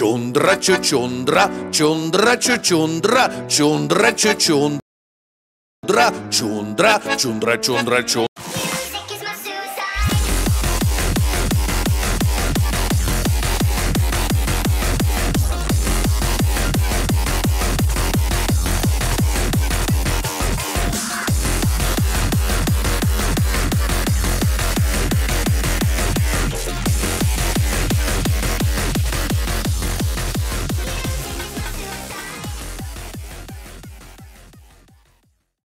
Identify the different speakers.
Speaker 1: Чундра чучундра, чундра чучундра, чундра чучундра, чундра, чундра чундра чундра.